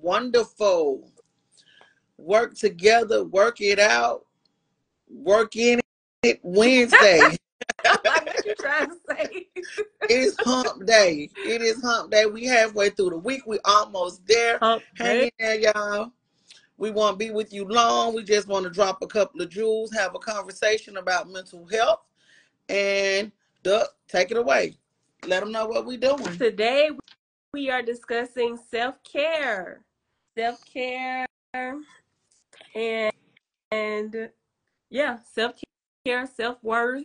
wonderful. Work together, work it out, work in it Wednesday. what you trying to say? it is hump day. It is hump day. We halfway through the week. We almost there. Hump Hang there, y'all. We won't be with you long. We just want to drop a couple of jewels, have a conversation about mental health, and Duck, take it away. Let them know what we're doing. Today we are discussing self-care. Self-care and and yeah, self-care, self-worth,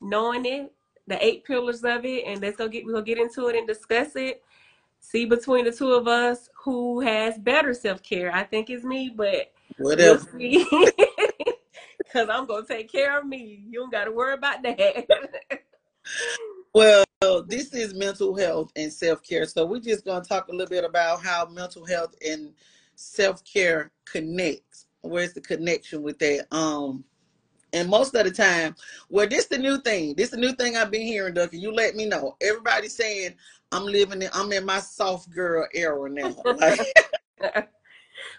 knowing it, the eight pillars of it, and let's go get we're gonna get into it and discuss it. See between the two of us who has better self-care. I think it's me, but we'll see. Cause I'm gonna take care of me. You don't gotta worry about that. Well, this is mental health and self care. So we're just going to talk a little bit about how mental health and self care connects. Where's the connection with that? Um, and most of the time, well, this the new thing. This the new thing I've been hearing, Duck. and You let me know. Everybody's saying I'm living in. I'm in my soft girl era now. Like,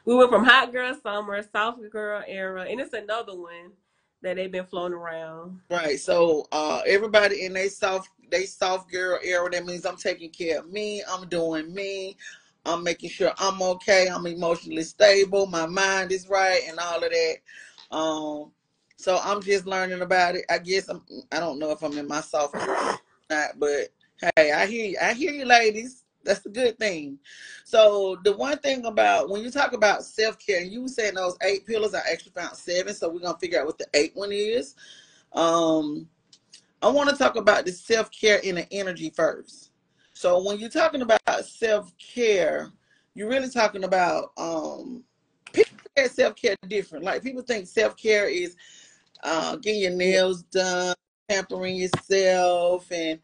we went from hot girl summer, soft girl era, and it's another one that they've been floating around. right. So uh, everybody in they soft, they soft girl era. That means I'm taking care of me. I'm doing me. I'm making sure I'm okay. I'm emotionally stable. My mind is right, and all of that. Um, so I'm just learning about it. I guess I'm. I don't know if I'm in my soft girl not, but hey, I hear you. I hear you, ladies. That's a good thing. So the one thing about when you talk about self care, and you were saying those eight pillars. I actually found seven, so we're gonna figure out what the eight one is. Um, I want to talk about the self care in the energy first. So when you're talking about self care, you're really talking about um people at self care different. Like people think self care is uh getting your nails done, pampering yourself, and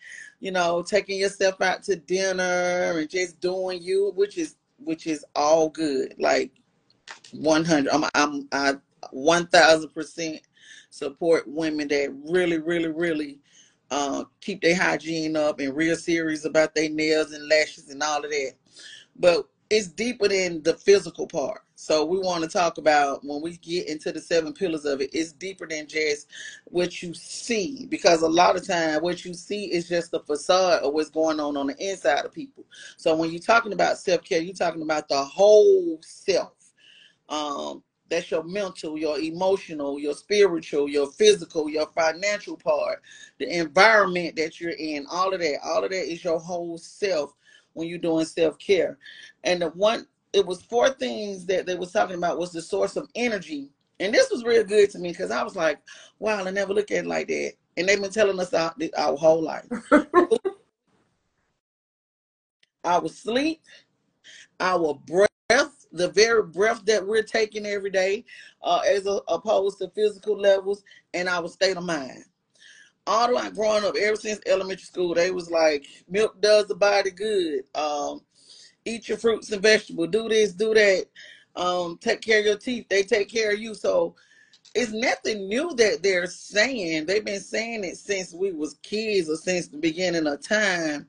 you know taking yourself out to dinner and just doing you, which is which is all good. Like 100, I'm I'm I 1000 percent support women that really, really, really uh, keep their hygiene up and real serious about their nails and lashes and all of that. But it's deeper than the physical part. So we want to talk about when we get into the seven pillars of it, it's deeper than just what you see. Because a lot of time what you see is just the facade of what's going on on the inside of people. So when you're talking about self-care, you're talking about the whole self. Um, that's your mental, your emotional, your spiritual, your physical, your financial part, the environment that you're in, all of that. All of that is your whole self when you're doing self-care. And the one it was four things that they was talking about was the source of energy. And this was real good to me because I was like, wow, I never look at it like that. And they've been telling us our, our whole life. Our sleep, our breath, the very breath that we're taking every day, uh, as a, opposed to physical levels, and our state of mind. All like growing up, ever since elementary school, they was like, milk does the body good. Um, eat your fruits and vegetables. Do this, do that. Um, take care of your teeth. They take care of you. So it's nothing new that they're saying. They've been saying it since we was kids or since the beginning of time.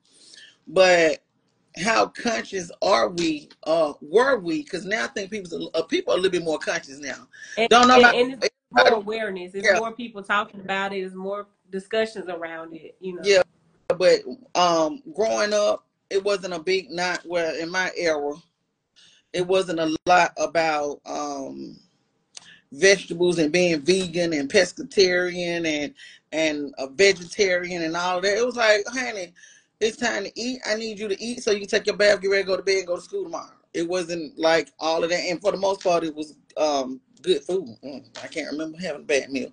But how conscious are we? Uh, were we? Because now I think people uh, people are a little bit more conscious now. And, Don't know and, about and it's more awareness. It's Yeah, more people talking about it. It's more discussions around it. You know. yeah. But um, growing up, it wasn't a big not. Well, in my era, it wasn't a lot about um vegetables and being vegan and pescatarian and and a vegetarian and all that. It was like, honey, it's time to eat. I need you to eat so you can take your bath, get ready, go to bed, go to school tomorrow. It wasn't like all of that. And for the most part, it was um good food. Mm, I can't remember having a bad meal.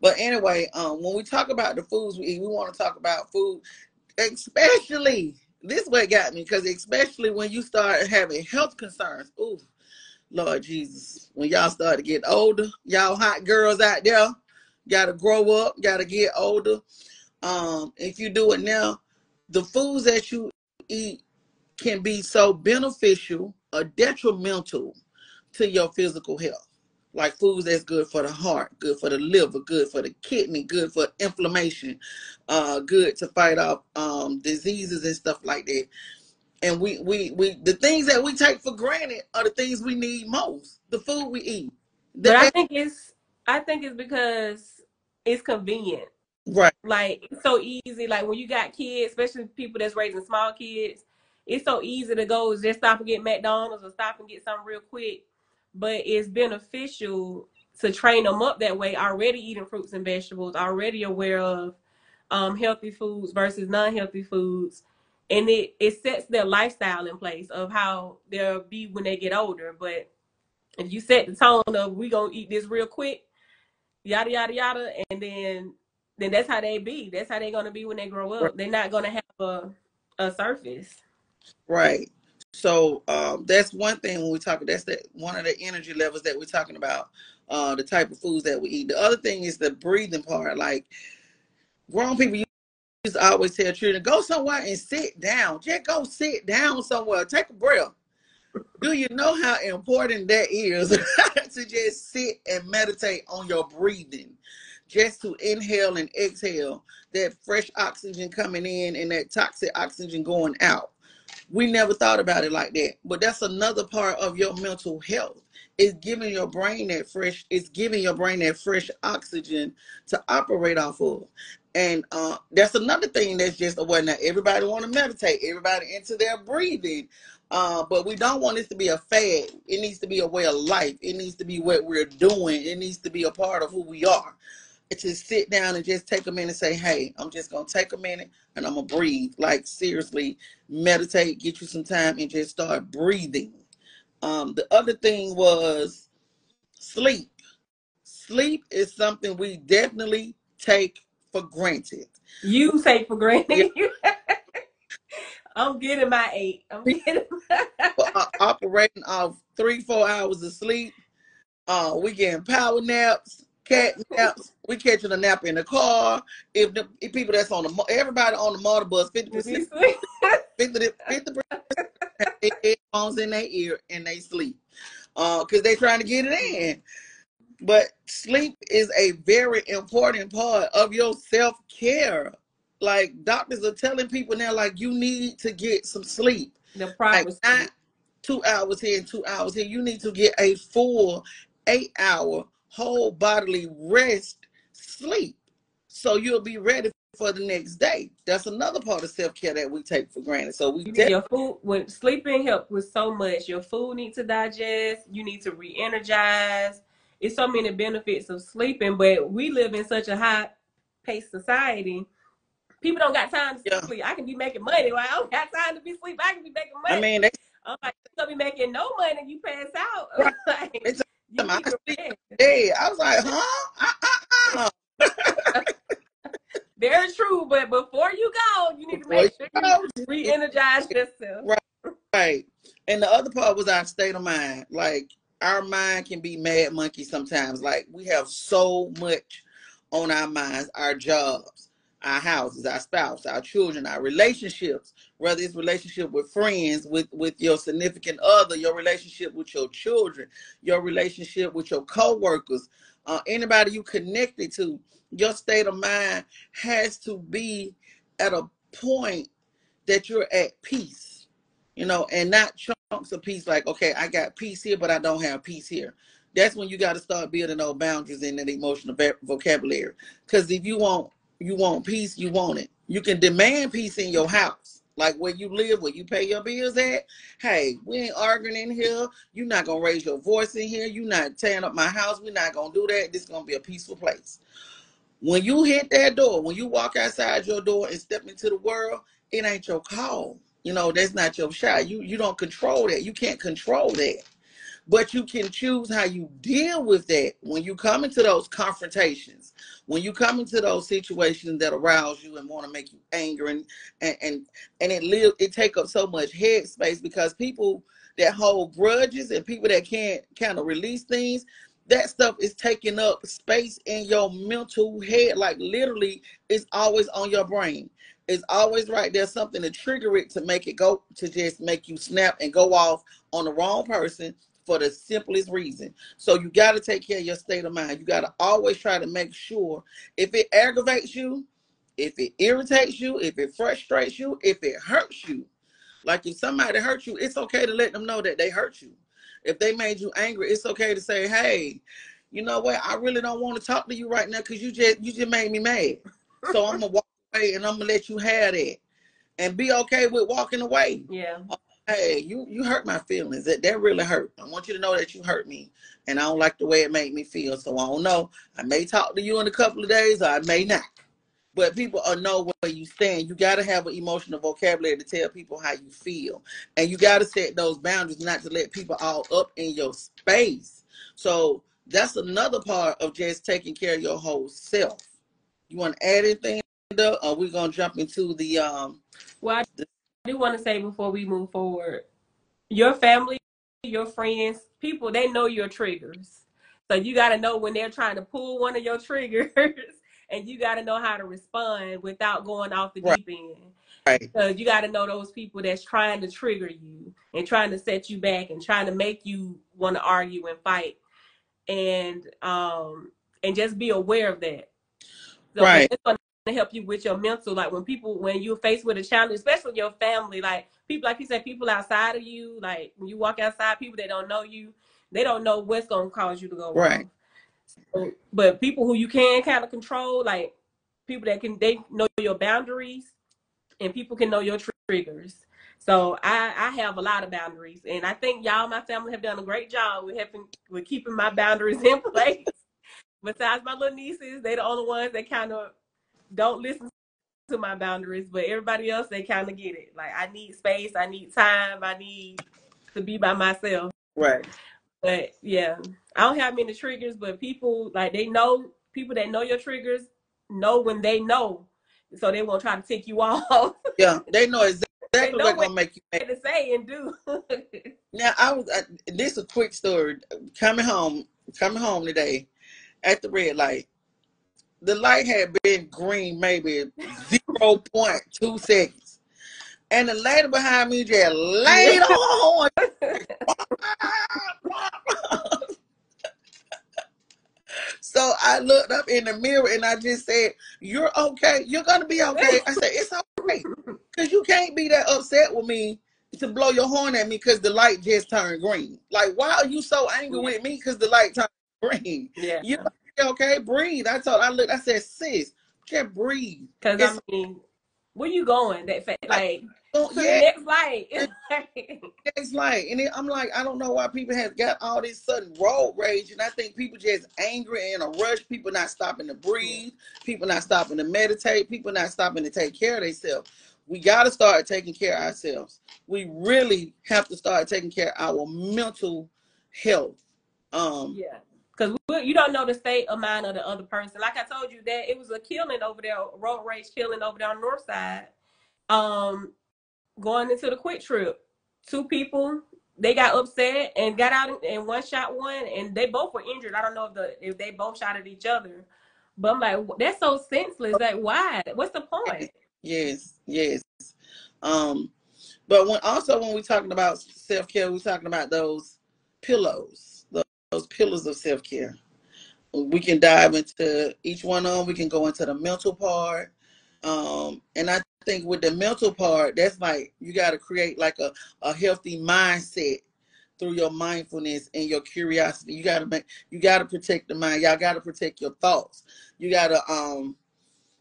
But anyway, um, when we talk about the foods we eat, we want to talk about food, especially this what got me because especially when you start having health concerns. Ooh, Lord Jesus, when y'all start to get older, y'all hot girls out there, gotta grow up, gotta get older. Um, if you do it now, the foods that you eat can be so beneficial or detrimental to your physical health. Like foods that's good for the heart, good for the liver, good for the kidney, good for inflammation, uh, good to fight off um, diseases and stuff like that. and we we we the things that we take for granted are the things we need most. The food we eat. The But I think it's I think it's because it's convenient. right, Like it's so easy. Like when you got kids, especially people that's raising small kids, it's so easy to go just stop and get McDonald's or stop and get something real quick. But it's beneficial to train them up that way, already eating fruits and vegetables, already aware of um, healthy foods versus non-healthy foods. And it, it sets their lifestyle in place of how they'll be when they get older. But if you set the tone of we gonna eat this real quick, yada yada yada, and then then that's how they be. That's how they're gonna be when they grow up. They're not gonna have a a surface. right. So um, that's one thing when we talk. That's that one of the energy levels that we're talking about. Uh, the type of foods that we eat. The other thing is the breathing part. Like grown people used to always tell children, go somewhere and sit down. Just go sit down somewhere. Take a breath. Do you know how important that is to just sit and meditate on your breathing? Just to inhale and exhale that fresh oxygen coming in and that toxic oxygen going out. We never thought about it like that. But that's another part of your mental health. It's giving your brain that fresh, it's giving your brain that fresh oxygen to operate off of. And uh, that's another thing that's just a way. Now everybody want to meditate, everybody into their breathing. Uh, but we don't want this to be a fad. It needs to be a way of life. It needs to be what we're doing. It needs to be a part of who we are. To sit down and just take a minute and say, hey, I'm just gonna take a minute and I'm gonna breathe. Like seriously, meditate, get you some time and just start breathing. Um, the other thing was sleep. Sleep is something we definitely take for granted. You take for Yeah, granted. I'm getting my eight. I'm getting uh, operating off three, four hours of sleep. Uh, we getting power naps, cat naps. We catching a nap in the car. If the if people that's on the everybody on the motor bus, fifty percent. 50 percent headphones in their ear and they sleep. Uh, cause they trying to get it in. But sleep is a very important part of your self care. Like doctors are telling people now, like you need to get some sleep. The Like not two hours here and two hours here. You need to get a full eight hour whole bodily rest sleep. So you'll be ready for the next day. That's another part of self care that we take for granted. So we You need definitely your food when sleeping help with so much. Your food needs to digest. You need to re-energize. It's so many benefits of sleeping, but we live in such a high paced society. People don't got time to yeah. sleep. I can be making money. Well, I don't got time to be sleep. I can be making money. I mean they I'm like, you gonna be making no money. You pass out. right. like, you I sleep I was like, huh? Uh, uh, uh. Very true. But before you go, you need to make sure you- re-energize yourself. right, right. And the other part was our state of mind. Like our mind can be mad monkey sometimes. Like we have so much on our minds, our jobs, our houses, our spouse, our children, our relationships, whether it's relationship with friends, with, with your significant other, your relationship with your children, your relationship with your coworkers, uh, anybody you connected to, your state of mind has to be at a point that you're at peace, you know, and not chunks of peace like, okay, I got peace here, but I don't have peace here. That's when you got to start building those boundaries in that emotional vocabulary. Because if you want you want peace, you want it. You can demand peace in your house, like where you live, where you pay your bills at. Hey, we ain't arguing in here. You're not gonna raise your voice in here. You're not tearing up my house. We're not gonna do that. This is gonna be a peaceful place. When you hit that door, when you walk outside your door and step into the world, it ain't your call. You know, that's not your shot. You you don't control that. You can't control that. But you can choose how you deal with that when you come into those confrontations, when you come into those situations that arouse you and want to make you angry and and and, and it live it take up so much headspace because people that hold grudges and people that can't kind of release things, that stuff is taking up space in your mental head. Like literally, it's always on your brain. It's always right there's something to trigger it to make it go to just make you snap and go off on the wrong person for the simplest reason. So you got to take care of your state of mind. You got to always try to make sure if it aggravates you, if it irritates you, if it frustrates you, if it hurts you, Like if somebody hurt you, it's okay to let them know that they hurt you. If they made you angry, it's okay to say, "Hey, you know what? I really don't want to talk to you right now because you just you just made me mad. So I'm gonna walk away and I'm gonna let you have that, and be okay with walking away. Yeah. Hey, you you hurt my feelings. That that really hurt. I want you to know that you hurt me, and I don't like the way it made me feel. So I don't know. I may talk to you in a couple of days, or I may not. But people are know where you stand. You got to have an emotional vocabulary to tell people how you feel, and you got to set those boundaries, not to let people all up in your space. So that's another part of just taking care of your whole self. You want to add anything? Or are we gonna jump into the um? Well, I do want to say before we move forward, your family, your friends, people, they know your triggers. So you got to know when they're trying to pull one of your triggers, and you got to know how to respond without going off the Right. deep end. Right. Because you got to know those people that's trying to trigger you and trying to set you back and trying to make you want to argue and fight, and um and just be aware of that. So Right. To help you with your mental. Like when people, when you're faced with a challenge, especially your family, like people, like you said, people outside of you, like when you walk outside, people that don't know you, they don't know what's going to cause you to go Right. wrong. So, but people who you can kind of control, like people that can, they know your boundaries, and people can know your tr- triggers. So I, I have a lot of boundaries, and I think y'all, my family, have done a great job with helping with keeping my boundaries in place. Besides my little nieces, they the only ones that kind of don't listen to my boundaries, but everybody else they kind of get it. Like I need space, I need time, I need to be by myself. Right. But yeah, I don't have many triggers, but people like they know people that know your triggers know when they know, so they won't try to tick you off. Yeah, they know exactly what's what gonna make you mad. to say and do. Now I was. I, this is a quick story. Coming home, coming home today, at the red light. The light had been green maybe zero point two seconds, and the lady behind me just laid on. So I looked up in the mirror and I just said, "You're okay. You're gonna be okay." I said, "It's okay, cause you can't be that upset with me to blow your horn at me because the light just turned green. Like, why are you so angry with me because the light turned green? yeah, You okay? Breathe." I told. I looked. I said, "Sis, just breathe. because I mean, where you going? That fa- like oh, to the yeah." next light. It's like, and then I'm like, I don't know why people have got all this sudden road rage, and I think people just angry and in a rush. People not stopping to breathe. People not stopping to meditate. People not stopping to take care of themselves. We got to start taking care of ourselves. We really have to start taking care of our mental health. Um, Yeah. Because you don't know the state of mind of the other person. Like I told you, that it was a killing over there, road rage killing over there on the north side. Um, going into the QuikTrip, two people they got upset and got out and one shot one, and they both were injured. I don't know if the if they both shot at each other, but I'm like, that's so senseless. Like, why? What's the point? Yes, yes. Um, but when also when we're talking about self care, we're talking about those pillows, those, pillars of self care. We can dive into each one of them. We can go into the mental part, um, and I think with the mental part, that's like you got to create like a, a healthy mindset through your mindfulness and your curiosity. You got to make you got to protect the mind. Y'all got to protect your thoughts. You got to um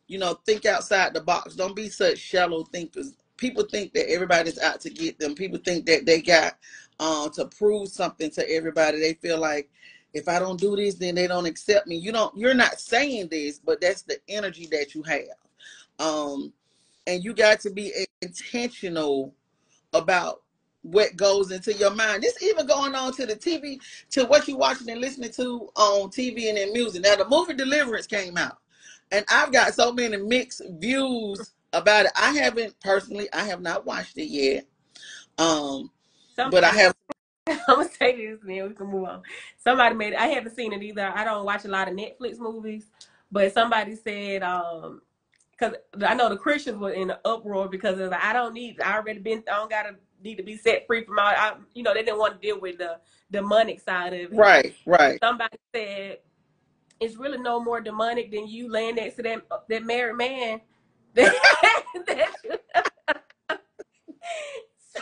you know, think outside the box. Don't be such shallow thinkers. People think that everybody's out to get them. People think that they got uh, to prove something to everybody. They feel like if I don't do this, then they don't accept me. You don't. You're not saying this, but that's the energy that you have. Um, and you got to be intentional about what goes into your mind. This even going on to the TV, to what you're watching and listening to on TV and in music. Now the movie Deliverance came out and I've got so many mixed views about it. I haven't personally, I have not watched it yet. Um, but I have I'm gonna say this, man. We can move on. Somebody made. I haven't seen it either. I don't watch a lot of Netflix movies, but somebody said, um, because I know the Christians were in an uproar because of the, I don't need. I already been. I don't gotta need to be set free from all. I, you know, they didn't want to deal with the demonic side of it. right, right, Somebody said it's really no more demonic than you laying next to that that married man. That-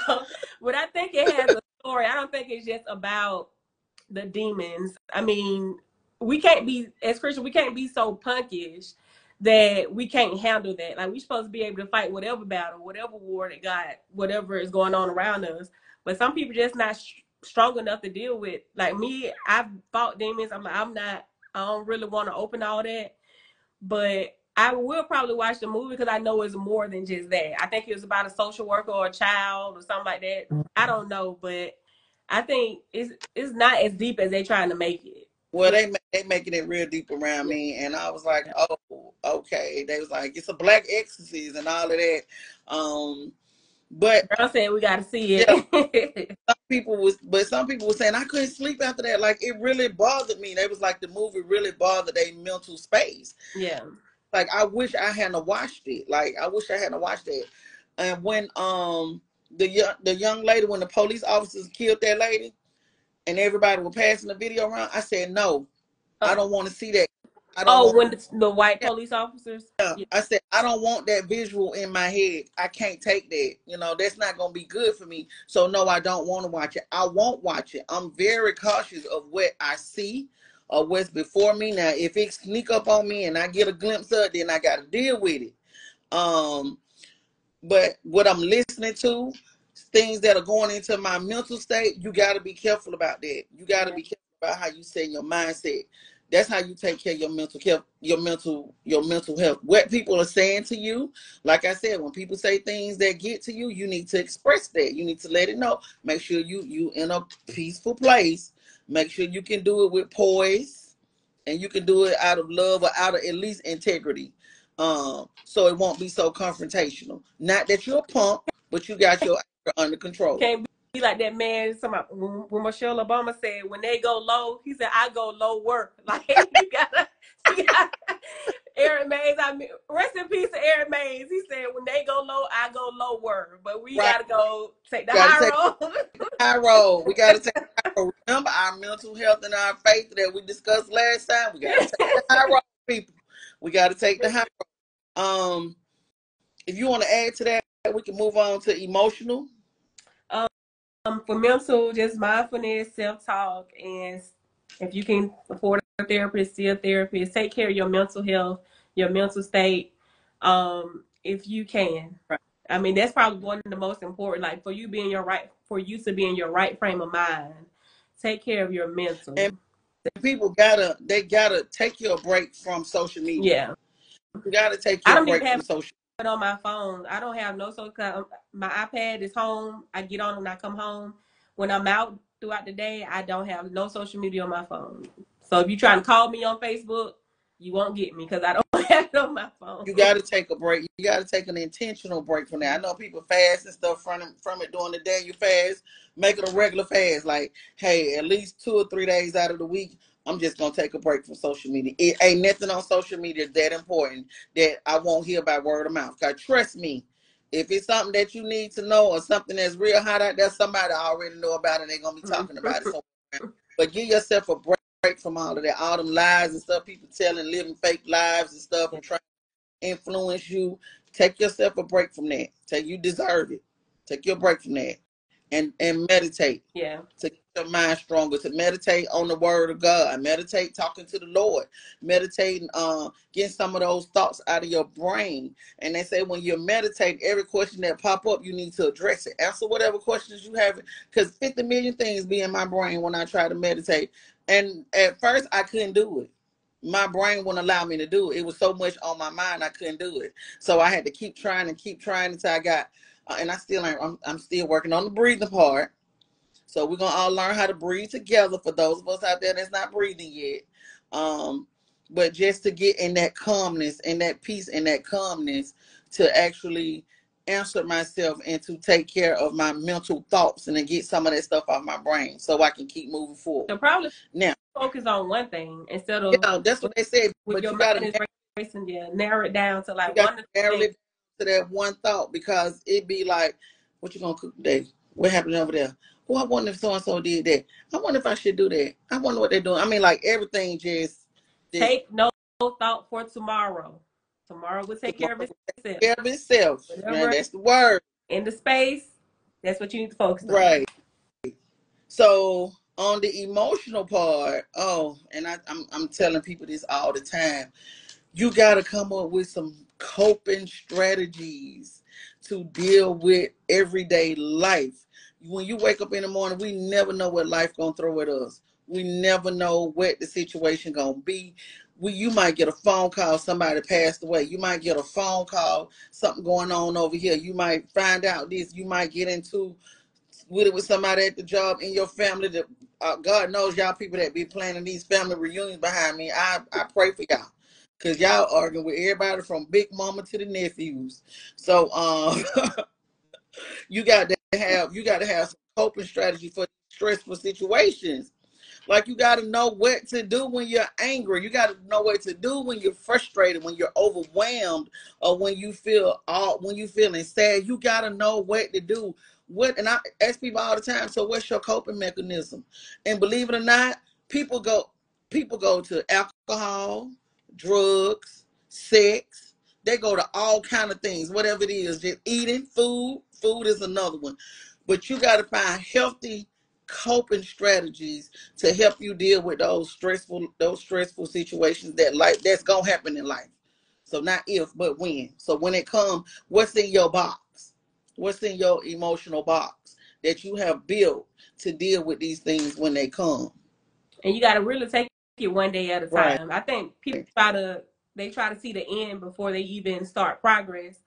but I think it has a story. I don't think it's just about the demons. I mean, we can't be as Christian, we can't be so punkish that we can't handle that. Like we're supposed to be able to fight whatever battle, whatever war that got, whatever is going on around us. But some people just not sh- strong enough to deal with. Like me, I've fought demons. I'm like, I'm not. I don't really want to open all that. But I will probably watch the movie because I know it's more than just that. I think it was about a social worker or a child or something like that. I don't know, but I think it's it's not as deep as they trying to make it. Well, they they making it real deep around me, and I was like, oh, okay. They was like, it's a black ecstasy and all of that. Um, but I said we got to see it. Yeah. some people was, but some people were saying I couldn't sleep after that. Like it really bothered me. They was like the movie really bothered their mental space. yeah. Like I wish I hadn't watched it. Like I wish I hadn't watched it. And when um the young the young lady, when the police officers killed that lady, and everybody was passing the video around, I said no, I don't want to see that. I don't Oh, when the, the white police officers. yeah. I said, I don't want that visual in my head. I can't take that. You know, that's not going to be good for me. So, no, I don't want to watch it. I won't watch it. I'm very cautious of what I see or what's before me. Now, if it sneak up on me and I get a glimpse of it, then I got to deal with it. Um, but what I'm listening to, things that are going into my mental state, you got to be careful about that. You got to Yeah. be careful about how you set your mindset. That's how you take care of your mental health, your mental, your mental health. What people are saying to you, like I said, when people say things that get to you, you need to express that. You need to let it know. Make sure you you in a peaceful place. Make sure you can do it with poise, and you can do it out of love or out of at least integrity. Um, so it won't be so confrontational. Not that you're a punk, but you got your under control. Can't be like that man. Somebody, when Michelle Obama said, "When they go low," he said, "I go lower." Like you gotta, you gotta. Eric Mays, I mean, rest in peace to Eric Mays. He said, "When they go low, I go lower." But we Right. gotta go take the high road. high road. We got to take the high road. Remember our mental health and our faith that we discussed last time. We got to take the high road, people. We got to take the high road. Um, if you want to add to that, we can move on to emotional. um, for mental, just mindfulness, self talk, and if you can afford a therapist, see a therapist. Take care of your mental health, your mental state, um, if you can. Right. I mean, that's probably one of the most important. Like for you being your right, for you to be in your right frame of mind. Take care of your mental. And- People gotta, they gotta take you a break from social media. yeah. You gotta take I your break from have- social. it on my phone. I don't have no social. My iPad is home. I get on when I come home. When I'm out throughout the day, I don't have no social media on my phone. So if you're trying to call me on Facebook, you won't get me because I don't have it on my phone. You got to take a break. You got to take an intentional break from that. I know people fast and stuff from it, from it during the day. You fast, make it a regular fast. Like, hey, at least two or three days out of the week, I'm just gonna take a break from social media. It ain't nothing on social media that important that I won't hear by word of mouth. Cause trust me, if it's something that you need to know or something that's real hot out there, somebody already know about it. They're gonna be talking about it. somewhere. But give yourself a break break from all of that, all them lies and stuff people telling, living fake lives and stuff, and trying to influence you. Take yourself a break from that. Take you deserve it. Take your break from that, and and meditate Yeah. to get your mind stronger. To meditate on the word of God. Meditate talking to the Lord. Meditating, uh, getting some of those thoughts out of your brain. And they say when you meditate, every question that pop up, you need to address it. Answer whatever questions you have, because 50 million things be in my brain when I try to meditate. And at first, I couldn't do it. My brain wouldn't allow me to do it. It was so much on my mind, I couldn't do it. So I had to keep trying and keep trying until I got. Uh, and I still ain't. I'm, I'm still working on the breathing part. So we're gonna all learn how to breathe together. For those of us out there that's not breathing yet, um, but just to get in that calmness and that peace and that calmness to actually answer myself and to take care of my mental thoughts and then get some of that stuff off my brain so I can keep moving forward. So probably Now- focus on one thing instead of Yeah, that's what they said. But your you gotta mind is racing. Yeah, narrow it down to like one to to narrow it to that one thought because it'd be like, what you gonna cook today? What happened over there? Oh, I wonder if so and so did that. I wonder if I should do that. I wonder what they're doing. I mean, like everything just, just Take no thought for tomorrow. Tomorrow will take care of itself. care of itself. Man, that's the word. In the space, That's what you need to focus on. Right. So on the emotional part, oh, and I, I'm I'm telling people this all the time. You got to come up with some coping strategies to deal with everyday life. When you wake up in the morning, we never know what life gonna throw at us. We never know what the situation gonna be. We, you might get a phone call, somebody passed away. You might get a phone call, something going on over here. You might find out this. You might get into with it with somebody at the job in your family that uh, God knows y'all people that be planning these family reunions behind me. I, I pray for y'all. Cause y'all arguing with everybody from big mama to the nephews. So um you got to have you got to have some coping strategy for stressful situations. Like you got to know what to do when you're angry. You got to know what to do when you're frustrated, when you're overwhelmed, or when you feel all when you feeling sad. You got to know what to do. What and I ask people all the time. So what's your coping mechanism? And believe it or not, people go people go to alcohol, drugs, sex. They go to all kind of things, whatever it is. Just eating food. Food is another one. But you got to find healthy coping strategies to help you deal with those stressful those stressful situations that life that's gonna happen in life. So not if, but when. So when it comes, what's in your box? What's in your emotional box that you have built to deal with these things when they come? And you got to really take it one day at a Right. time. I think people try to they try to see the end before they even start progress.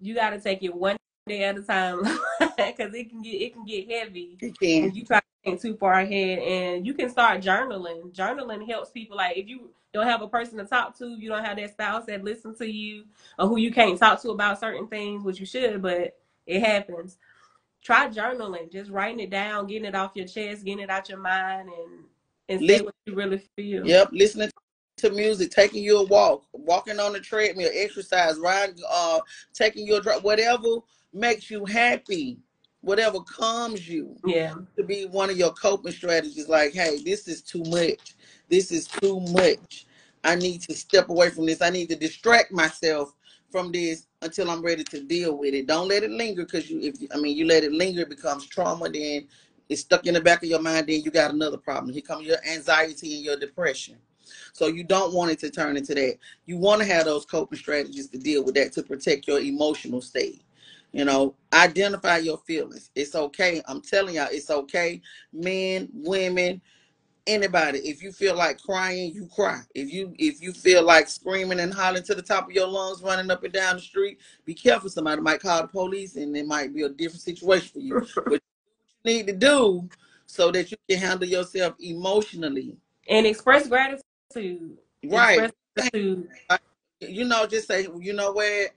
You got to take it one day at a time because it can get it can get heavy can. you try to think too far ahead. And you can start journaling. Journaling helps people. Like if you don't have a person to talk to, you don't have that spouse that listens to you, or who you can't talk to about certain things, which you should, but it happens. Try journaling, just writing it down, getting it off your chest, getting it out your mind, and and say what you really feel. yep, listening to music, taking you a walk, walking on the treadmill, exercise, riding, uh, taking your drive, whatever makes you happy, whatever calms you. Yeah. to be one of your coping strategies like hey this is too much this is too much i need to step away from this i need to distract myself from this until i'm ready to deal with it don't let it linger because you if i mean you let it linger it becomes trauma then it's stuck in the back of your mind then you got another problem here comes your anxiety and your depression so you don't want it to turn into that you want to have those coping strategies to deal with that to protect your emotional state you know, identify your feelings. It's okay. I'm telling y'all, it's okay. Men, women, anybody. If you feel like crying, you cry. If you if you feel like screaming and hollering to the top of your lungs, running up and down the street, be careful. Somebody might call the police, and it might be a different situation for you. But you need to do so that you can handle yourself emotionally. and express gratitude. Right. Express gratitude. you know, just say, you know what?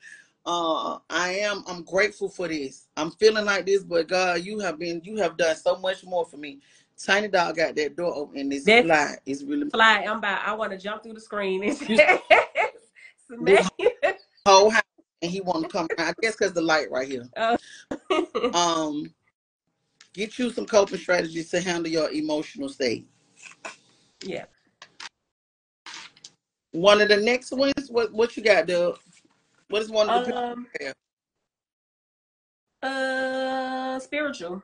Uh, I am. I'm grateful for this. I'm feeling like this, but God, you have been. You have done so much more for me. Tiny dog got that door open, and this That fly is really fly, I'm about. I want to jump through the screen and whole house, and he want to come. I guess because the light right here. Oh. Um, get you some coping strategies to handle your emotional state. yeah. One of the next ones. What what you got, Doug? What is one of the Um. Uh. Spiritual.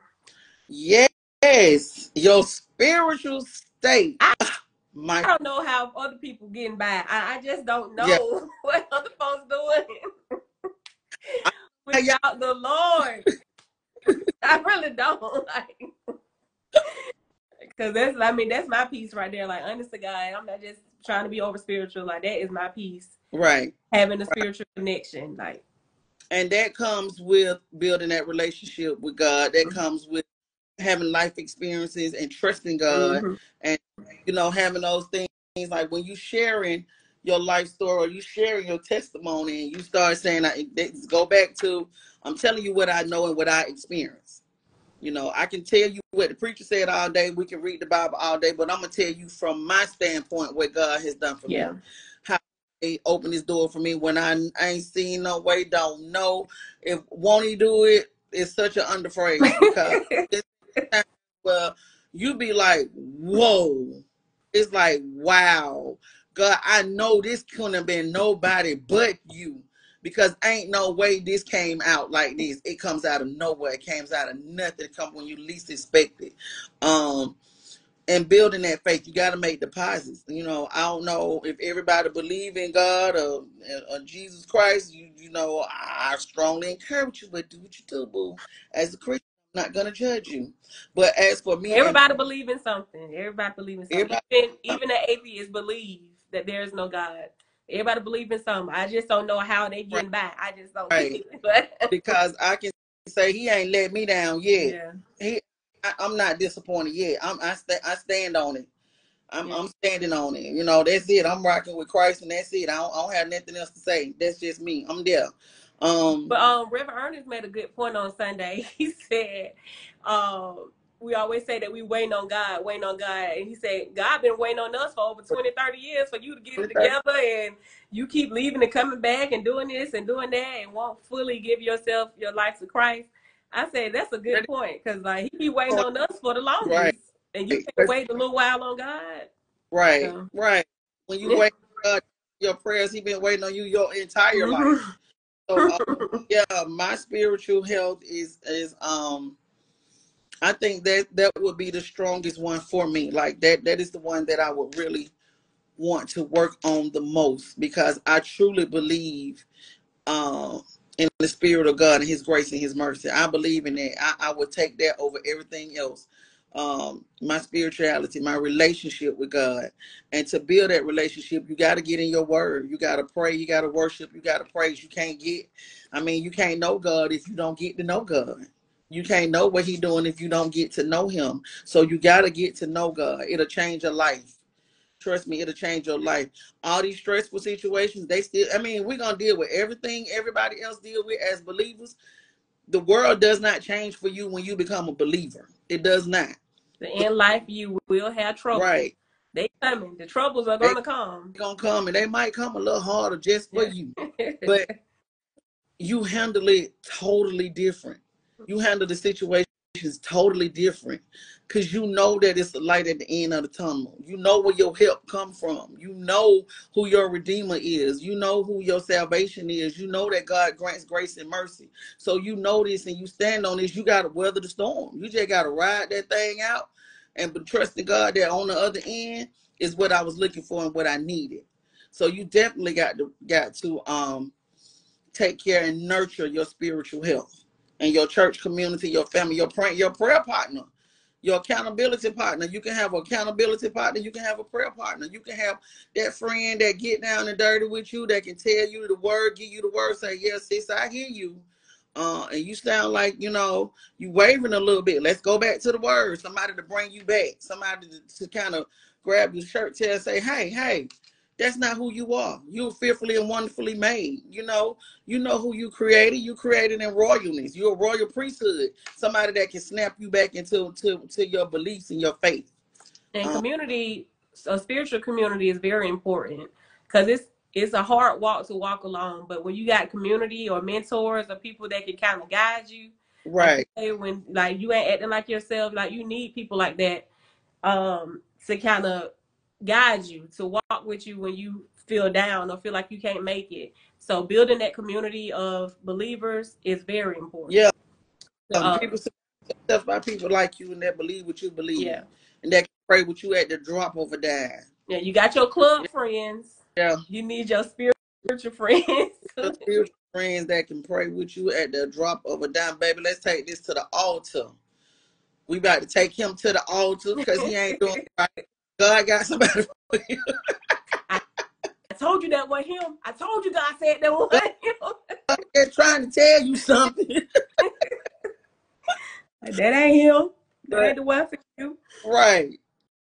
yes, your spiritual state. I- My I don't know how other people getting by. I, I just don't know Yeah. what other folks doing without the Lord. I really don't like. Cause that's, I mean, that's my piece right there. Like, honest to God, I'm not just trying to be over spiritual. Like, that is my piece. right. Having a spiritual connection. Like, And that comes with building that relationship with God. That Mhm. comes with having life experiences and trusting God. mhm. You know, having those things like when you sharing your life story or you sharing your testimony and you start saying, I, go back to, I'm telling you what I know and what I experienced. You know, I can tell you what the preacher said all day. We can read the Bible all day, but I'm gonna tell you from my standpoint what God has done for yeah. me. How he opened his door for me when I, I ain't seen no way, don't know. If won't he do it, it's such an underphrase because well, you be like, whoa. It's like, wow. God, I know this couldn't have been nobody but you because ain't no way this came out like this. It comes out of nowhere. It comes out of nothing. It comes when you least expect it. Um, and building that faith, you got to make deposits. You know, I don't know if everybody believe in God or, or Jesus Christ. You you know, I strongly encourage you, but do what you do, boo. As a Christian, I'm not gonna judge you. But as for me, everybody and, believe in something. Everybody believe in something. Even even the atheists believe that there is no God. Everybody believe in something. I just don't know how they getting right. by. I just don't. Right. because I can say he ain't let me down yet. Yeah. He I, am not disappointed yet. I'm I, st- I stand on it. I'm yeah. I'm standing on it. You know, that's it. I'm rocking with Christ, and that's it. I don't, I don't have nothing else to say. That's just me. I'm there. Um, but um, Reverend Ernest made a good point on Sunday. He said, um, we always say that we waiting on God, waiting on God. And he said, God been waiting on us for over 20, 30 years for you to get it together and you keep leaving and coming back and doing this and doing that and won't fully give yourself your life to Christ. I said that's a good point because like he be waiting on us for the longest, right. and you can wait a little while on God. Right, so. right. When you wait God, your prayers, He been waiting on you your entire life. So um, yeah, my spiritual health is is um. I think that that would be the strongest one for me. Like that that is the one that I would really want to work on the most because I truly believe um in the spirit of God and his grace and his mercy. I believe in that. I, I would take that over everything else. Um, my spirituality, my relationship with God. And to build that relationship, you got to get in your word. You got to pray. You got to worship. You got to praise. You can't get, I mean, you can't know God if you don't get to know God. You can't know what He's doing if you don't get to know Him. So you got to get to know God. It'll change your life. Trust me, it'll change your life. All these stressful situations, they still, I mean, we're going to deal with everything everybody else deal with as believers. The world does not change for you when you become a believer. It does not. In life, you will have trouble. Right. They coming. The troubles are going to come. To come, and they might come a little harder just for you. but you handle it totally different. You handle the situation is totally different because you know that it's a light at the end of the tunnel. You know where your help come from. You know who your redeemer is. You know who your salvation is. You know that God grants grace and mercy. So you know this and you stand on this. You got to weather the storm. You just got to ride that thing out and but trusting God that on the other end is what I was looking for and what I needed. So you definitely got to got to um take care and nurture your spiritual health and your church community, your family, your prayer, your prayer partner, your accountability partner. You can have an accountability partner. You can have a prayer partner. You can have that friend that get down and dirty with you that can tell you the word, give you the word, say, yes, sis, I hear you. Uh, and you sound like, you know, you wavering a little bit. Let's go back to the word. Somebody to bring you back. Somebody to, to kind of grab your shirt tail say, hey, hey, that's not who you are. You're fearfully and wonderfully made. You know, you know who you created. You created in royalness. You're a royal priesthood. Somebody that can snap you back into to, to your beliefs and your faith. And um, community, a spiritual community is very important because it's it's a hard walk to walk alone. But when you got community or mentors or people that can kind of guide you, right? When like you ain't acting like yourself, like you need people like that um to kind of guide you, to walk with you when you feel down or feel like you can't make it. So building that community of believers is very important. Yeah. Um, uh, people stuff by people like you and that believe what you believe. Yeah. And that pray with you at the drop of a dime. Yeah, you got your club yeah. friends. Yeah. You need your spiritual friends. spiritual friends that can pray with you at the drop of a dime. Baby, let's take this to the altar. We about to take him to the altar because he ain't doing right. God got somebody for you. I, I told you that was him. I told you God said that was him. I'm trying to tell you something. that ain't him. That right. ain't the one for you. Right.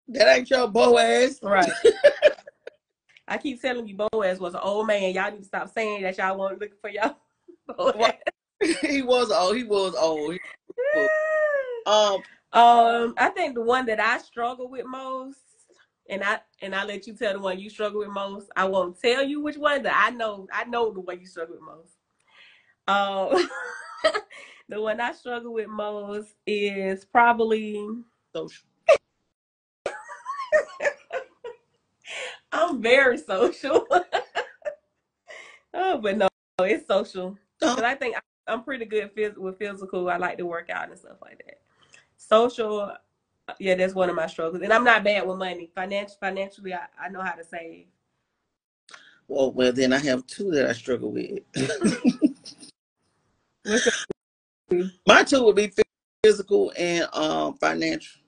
That ain't your Boaz. Right. I keep telling you Boaz was an old man. Y'all need to stop saying that y'all want looking for y'all. Boaz. he was old. He was old. He was old. Um, um, I think the one that I struggle with most and I and I let you tell the one you struggle with most. I won't tell you which one, but I know I know the one you struggle with most. Um, the one I struggle with most is probably social. I'm very social. oh, but no, it's social. No. Because I think I, I'm pretty good phys- with physical. I like to work out and stuff like that. Social, yeah, that's one of my struggles. And I'm not bad with money. Financial, financially, I, I know how to save. Well, well, then I have two that I struggle with. My two would be physical and um financial.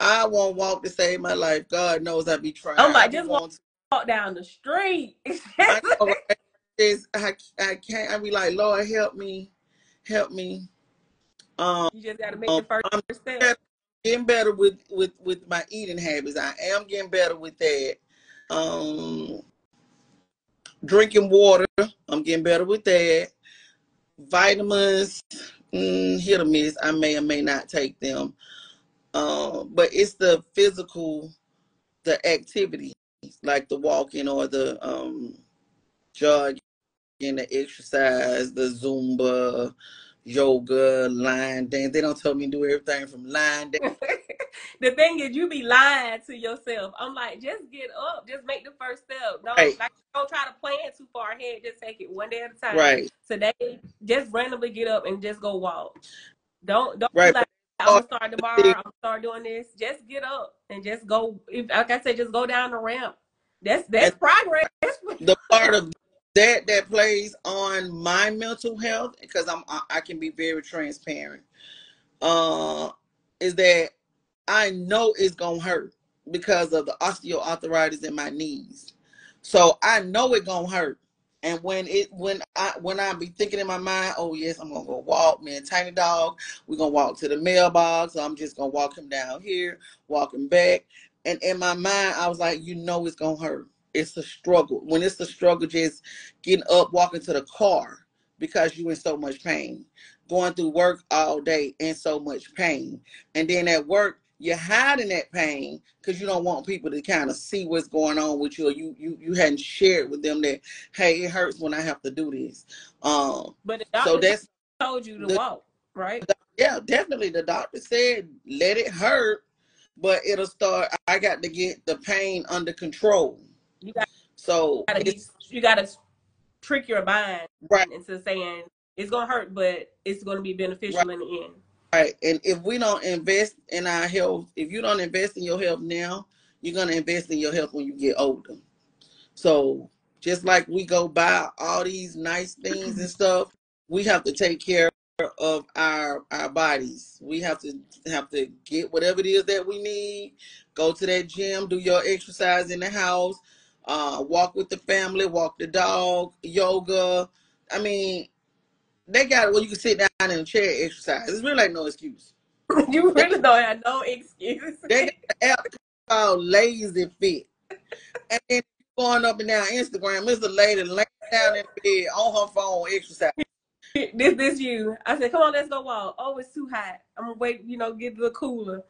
I won't walk to save my life. God knows I be trying. I'm like, just to- walk down the street. I know, right? It's- I, I can't. I be like, Lord, help me, help me. Um, you just got to make Um, the first step. Getting better with with with my eating habits. I am getting better with that. Um, drinking water. I'm getting better with that. Vitamins, mm, hit or miss. I may or may not take them. Um, but it's the physical, the activity, like the walking or the um jogging, the exercise, the Zumba, yoga, line dance. They don't tell me to do everything from line dance. the thing is, you be lying to yourself. I'm like, just get up, just make the first step. Don't Right. like don't try to plan too far ahead. Just take it one day at a time. Right, Today, just randomly get up and just go walk. Don't don't right. be like I'm gonna start tomorrow. I'm gonna start doing this. Just get up and just go. If, like I said, just go down the ramp. That's that's progress. the part of that that plays on my mental health because I'm I, I can be very transparent uh is that I know it's gonna hurt because of the osteoarthritis in my knees. So I know it gonna hurt. And when it when I when I be thinking in my mind oh yes I'm gonna go walk me and tiny dog we're gonna walk to the mailbox I'm just gonna walk him down here walk him back and in my mind I was like you know it's gonna hurt it's a struggle. When it's a struggle, just getting up, walking to the car because you in so much pain, going through work all day in so much pain, and then at work you're hiding that pain because you don't want people to kind of see what's going on with you, or you you you hadn't shared with them that hey, it hurts when I have to do this. Um, But the doctor so that's told you to the- walk, right? yeah, definitely. The doctor said let it hurt, but it'll start. I got to get the pain under control. You got So gotta be, you gotta trick your mind right. into saying it's gonna hurt, but it's gonna be beneficial in the end. Right. And if we don't invest in our health, if you don't invest in your health now, you're going to invest in your health when you get older. So just like we go buy all these nice things and stuff, we have to take care of our our bodies. We have to have to get whatever it is that we need. Go to that gym, do your exercise in the house, uh, walk with the family, walk the dog, yoga. I mean, they got it where you can sit down in a chair exercise. It's really like no excuse. you really don't have no excuse. They got an app called Lazy Fit. And then going up and down Instagram, it's a lady laying down in bed on her phone exercise. this this you. I said, come on, let's go walk. Oh, it's too hot. I'm gonna wait, you know, get a little cooler.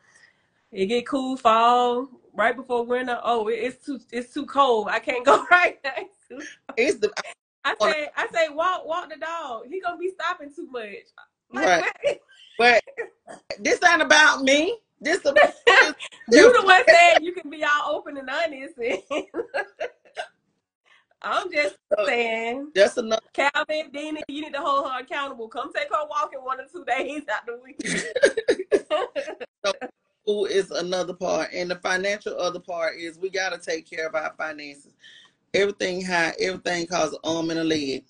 It get cool fall right before winter. Oh, it's too it's too cold. I can't go right now. It's It's the I say I say walk walk the dog. He gonna be stopping too much. Like, Right. but this ain't about me. This about you the one saying you can be all open and honest. I'm just saying, that's enough. Calvin, Dina, you need to hold her accountable. Come take her walking one or two days out the week. Who is another part. And the financial other part is we gotta take care of our finances. Everything high, everything costs an arm and a leg.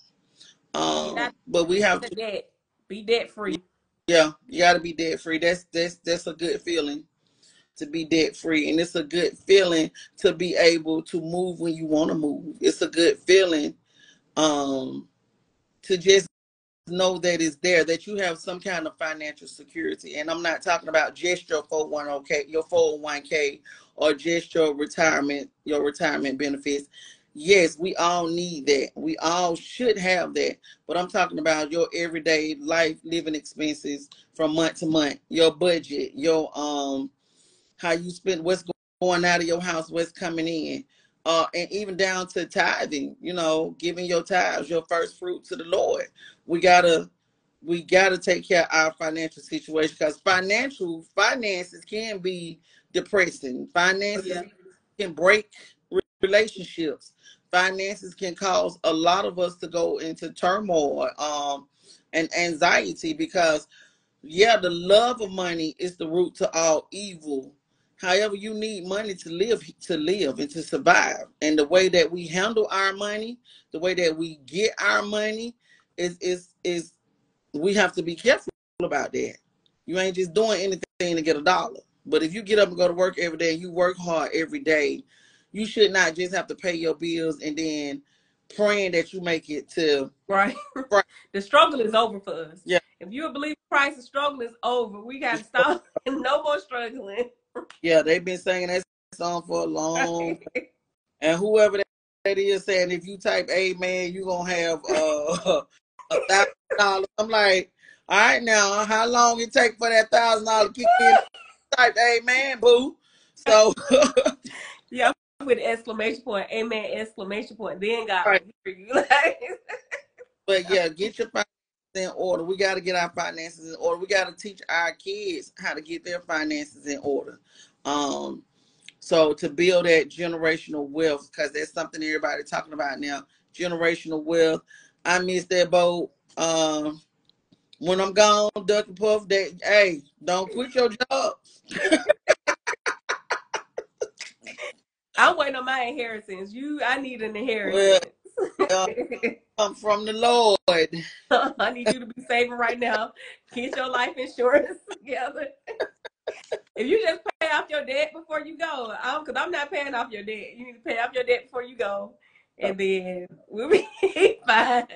Um, but we have to debt. Be debt free. Yeah, you got to be debt free. That's that's that's a good feeling to be debt free, and it's a good feeling to be able to move when you want to move. It's a good feeling um to just know that it's there, that you have some kind of financial security. And I'm not talking about just your 401k, your 401k, or just your retirement, your retirement benefits. Yes, we all need that. We all should have that. But I'm talking about your everyday life living expenses from month to month, your budget, your um how you spend what's going out of your house, what's coming in. Uh, and even down to tithing, you know, giving your tithes, your first fruit to the Lord. We gotta we gotta take care of our financial situation because financial finances can be depressing. Finances Yeah. can break relationships. finances can cause a lot of us to go into turmoil um, and anxiety because, yeah, the love of money is the root to all evil. However, you need money to live to live and to survive. And the way that we handle our money, the way that we get our money, is is is we have to be careful about that. You ain't just doing anything to get a dollar. But if you get up and go to work every day and you work hard every day, you should not just have to pay your bills and then praying that you make it to right. right. the struggle is over for us. Yeah. If you believe Christ, the struggle is over. We got to stop. no more struggling. Yeah, they've been singing that song for a long. And whoever that is saying, if you type amen, you're going to have uh, a thousand dollars. I'm like, all right now, how long it take for that thousand dollar kick in? Type amen, boo. So yeah, with exclamation point, amen, exclamation point. Then God Right. will hear you. But yeah, get your in order. We got to get our finances in order. We got to teach our kids how to get their finances in order. Um, so to build that generational wealth, because that's something everybody talking about now. Generational wealth. I miss that boat. Um, when I'm gone, duck and puff. That hey, don't quit your job. I'm waiting on my inheritance. You, I need an inheritance. Come from the Lord. I need you to be saving right now. Get your life insurance together. if you just pay off your debt before you go, I'm because I'm not paying off your debt. You need to pay off your debt before you go, and then we'll be fine.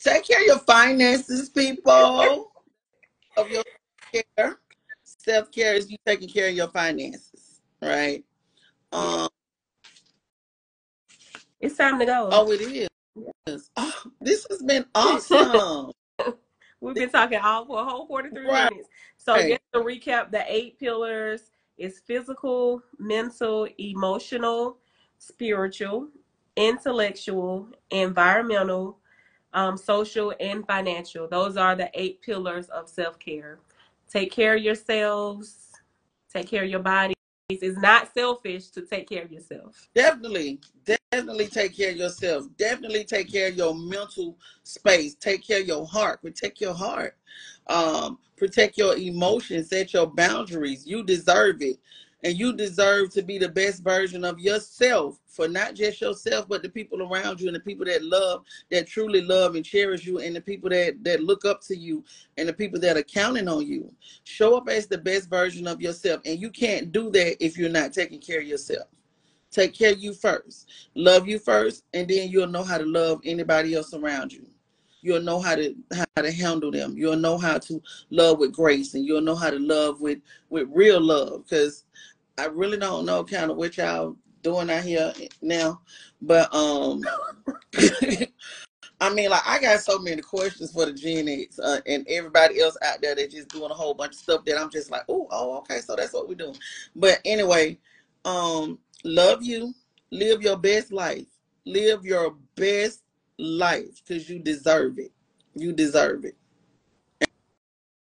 Take care of your finances, people. of your care. Self care is you taking care of your finances, right? Um. It's time to go. Oh, it is. Oh, this has been awesome. We've been talking all for a whole 43 Right. minutes. So Right. just to recap, the eight pillars is physical, mental, emotional, spiritual, intellectual, environmental, um, social, and financial. Those are the eight pillars of self-care. Take care of yourselves, take care of your bodies. It's not selfish to take care of yourself. Definitely, definitely take care of yourself. Definitely take care of your mental space. Take care of your heart. Protect your heart. Um, protect your emotions. Set your boundaries. You deserve it. And you deserve to be the best version of yourself for not just yourself, but the people around you and the people that love, that truly love and cherish you, and the people that, that look up to you and the people that are counting on you. Show up as the best version of yourself. And you can't do that if you're not taking care of yourself. Take care of you first. Love you first, and then you'll know how to love anybody else around you. You'll know how to how to handle them. You'll know how to love with grace, and you'll know how to love with with real love. Because I really don't know kind of what y'all doing out here now, but um, I mean, like I got so many questions for the Gen X uh, and everybody else out there that just doing a whole bunch of stuff that I'm just like, oh, oh, okay, so that's what we're doing. But anyway, um, love you, live your best life, live your best life because you deserve it. You deserve it.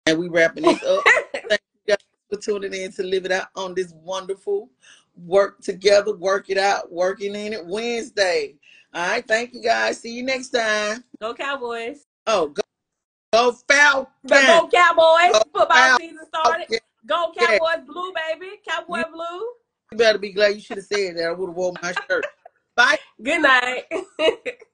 And we wrapping this up. Thank you guys for tuning in to live it out on this wonderful work together, work it out, working in it Wednesday. All right, thank you guys. See you next time. Go Cowboys. Oh, go, go Falcons. Go Cowboys. Go Football season started. Yeah, Go Yeah. Cowboys blue, baby. Cowboy blue. You better be glad you should have said that. I would have worn my shirt. Bye. Good night.